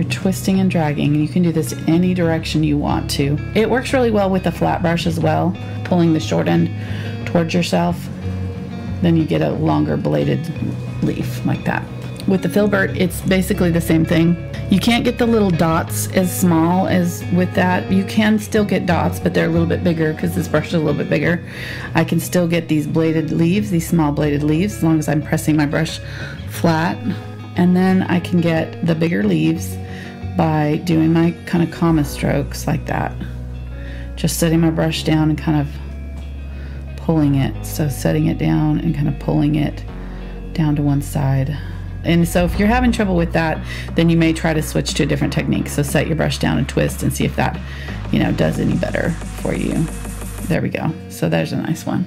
You're twisting and dragging, and you can do this any direction you want to. It works really well with a flat brush as well, pulling the short end towards yourself. Then you get a longer bladed leaf like that. With the filbert, it's basically the same thing. You can't get the little dots as small as with that. You can still get dots, but they're a little bit bigger because this brush is a little bit bigger. I can still get these bladed leaves, these small bladed leaves, as long as I'm pressing my brush flat. And then I can get the bigger leaves by doing my kind of comma strokes like that. Just setting my brush down and kind of pulling it. So setting it down and kind of pulling it down to one side. And so if you're having trouble with that, then you may try to switch to a different technique. So set your brush down and twist and see if that, you know, does any better for you. There we go. So there's a nice one.